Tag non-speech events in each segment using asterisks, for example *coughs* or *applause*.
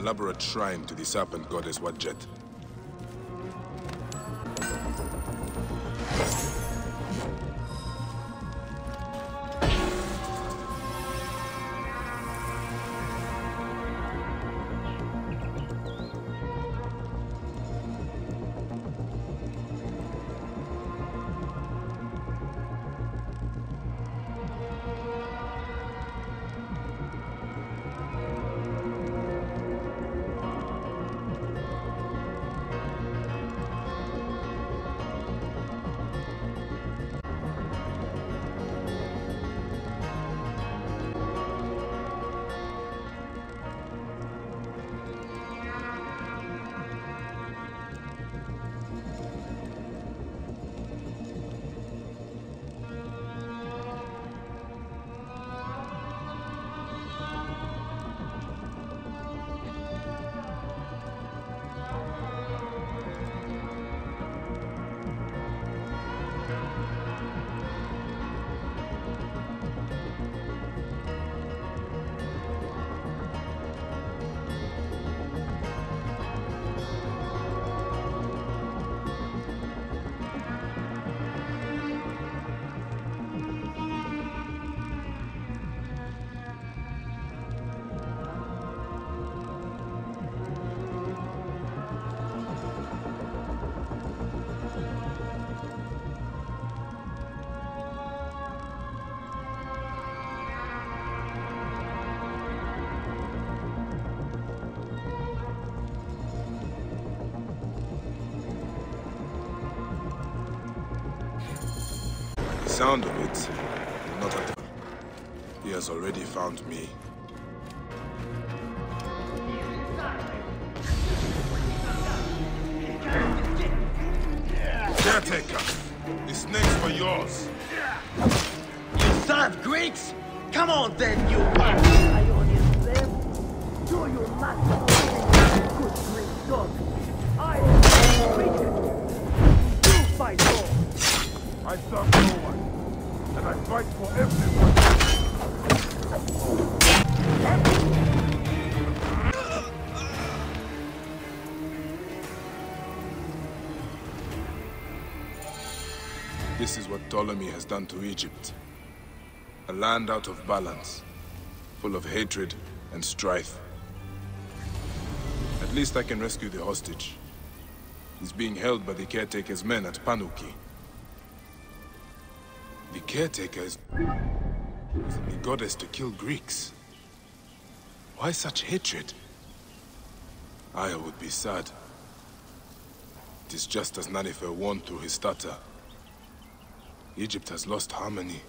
elaborate shrine to the serpent goddess Wadjet. Sound of it not at all. He has already found me. Caretaker, the snakes were yours. You son of Greeks! Come on then, you Ionian slave! Do you not know good Greek dog? I am This is what Ptolemy has done to Egypt. A land out of balance, full of hatred and strife. At least I can rescue the hostage. He's being held by the caretaker's men at Panuki. The caretaker is the goddess to kill Greeks. Why such hatred? Aya would be sad. It is just as Nanifer warned through his stutter. Egypt has lost harmony.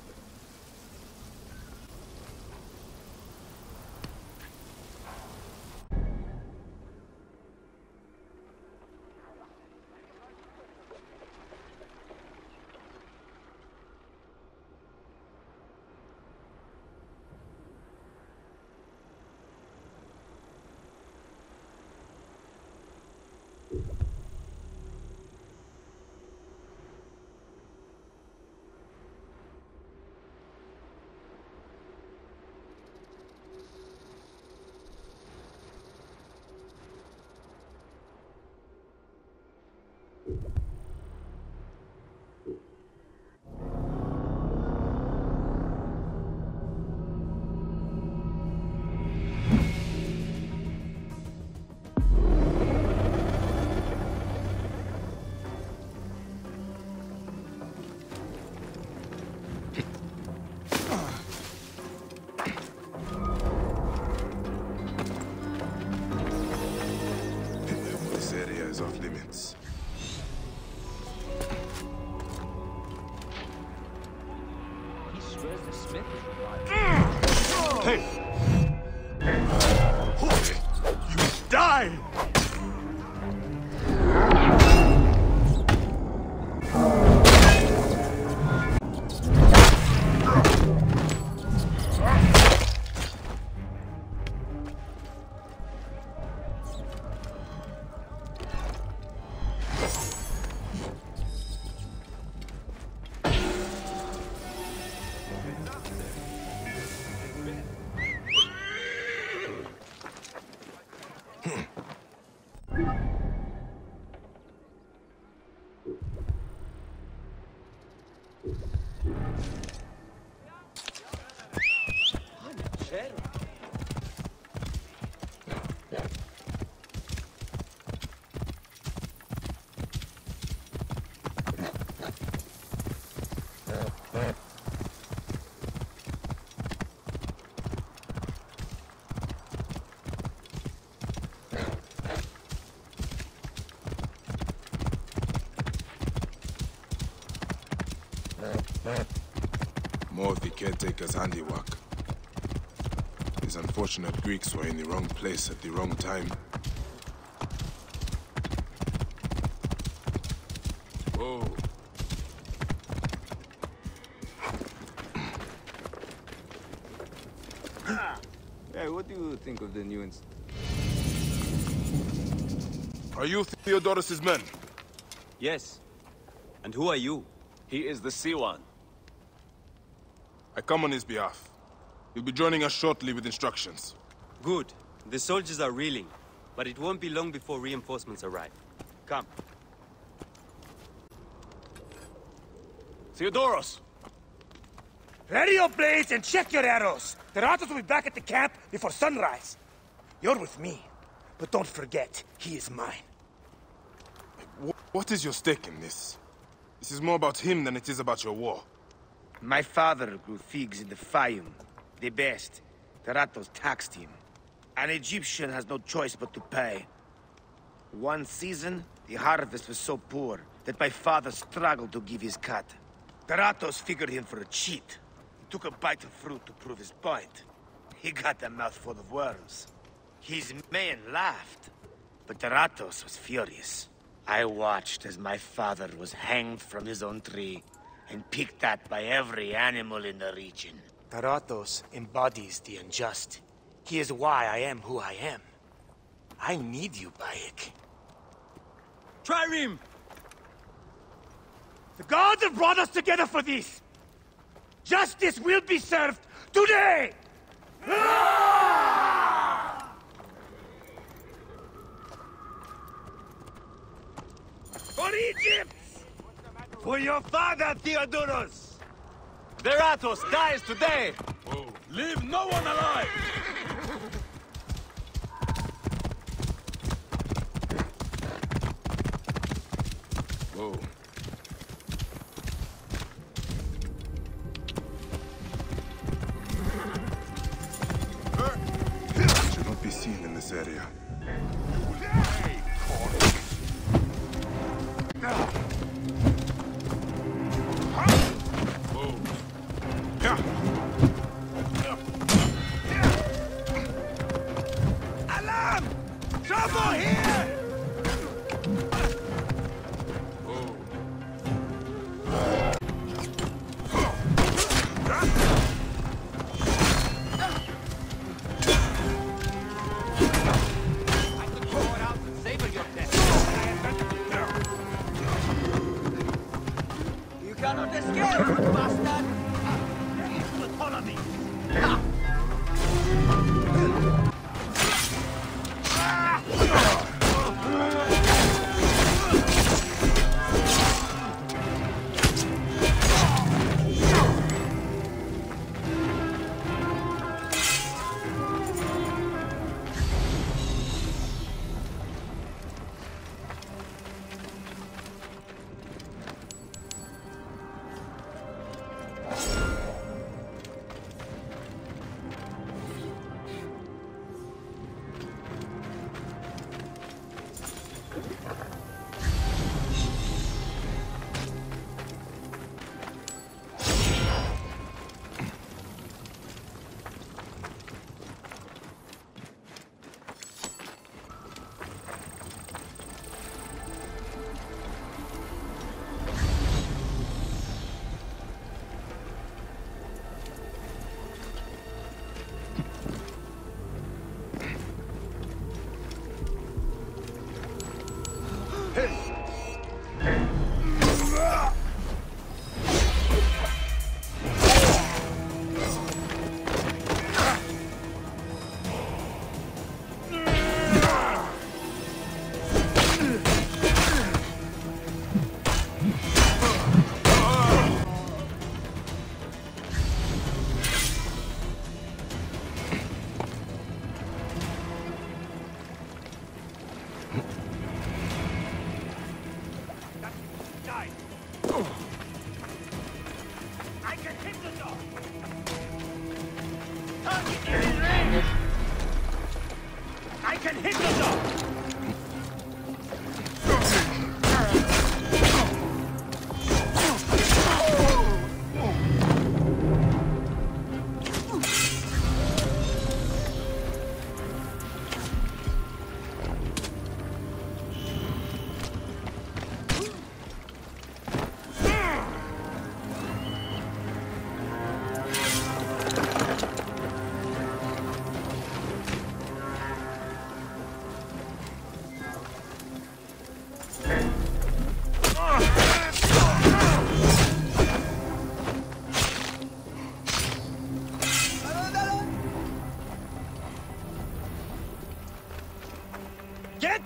More of the caretaker's handiwork. These unfortunate Greeks were in the wrong place at the wrong time. Whoa. *coughs* Hey, what do you think of the new inst- Are you Theodorus's men? Yes. And who are you? He is the Siwan. I come on his behalf. He'll be joining us shortly with instructions. Good. The soldiers are reeling, but it won't be long before reinforcements arrive. Come. Theodoros! Ready your blades and check your arrows. The Ratos will be back at the camp before sunrise. You're with me, but don't forget, he is mine. What is your stake in this? This is more about him than it is about your war. My father grew figs in the Fayum. The best. The Ratos taxed him. An Egyptian has no choice but to pay. One season, the harvest was so poor that my father struggled to give his cut. The Ratos figured him for a cheat. He took a bite of fruit to prove his point. He got a mouthful of worms. His men laughed, but the Ratos was furious. I watched as my father was hanged from his own tree and picked at by every animal in the region. Taratos embodies the unjust. He is why I am who I am. I need you, Bayek. Trireme! The gods have brought us together for this! Justice will be served today! Ah! For Egypt! For your father, Theodorus! Veratos dies today! Leave no one alive! Whoa. Should not be seen in this area. Whoa.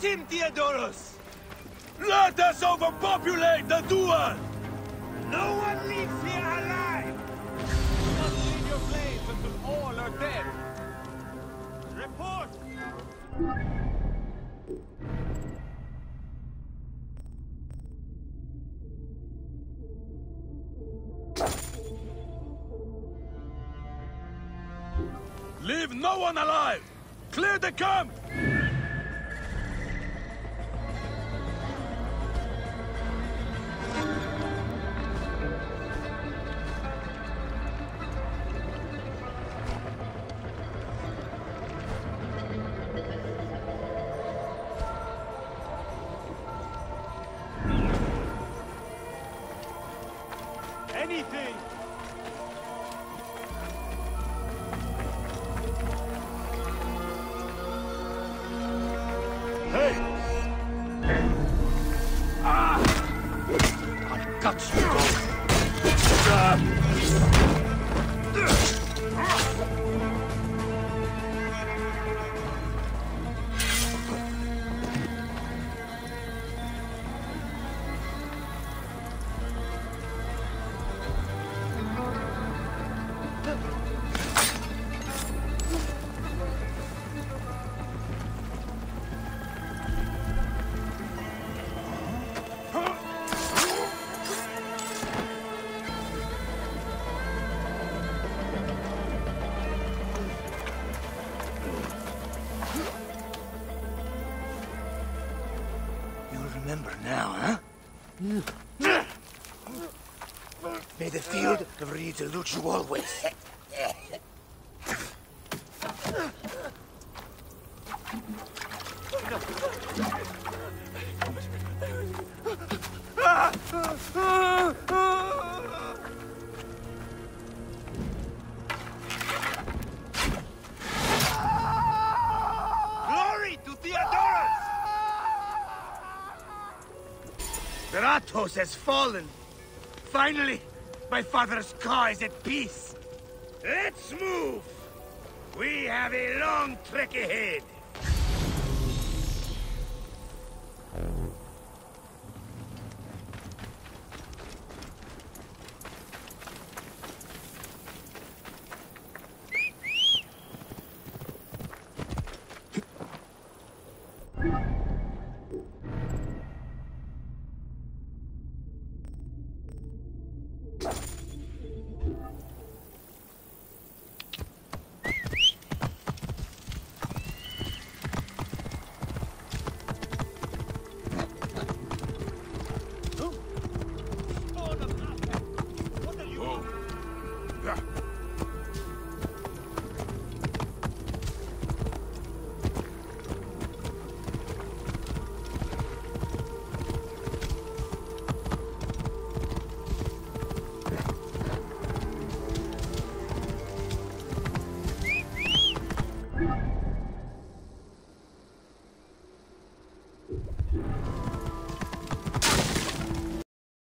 Get him, Theodorus! Let us overpopulate the duel! No one leaves here alive! Do not leave your blades until all are dead! Report! Leave no one alive! Clear the camp! Anything! Remember now, huh? May the field of reeds elude you always. Baratos has fallen. Finally, my father's ka is at peace. Let's move. We have a long trek ahead.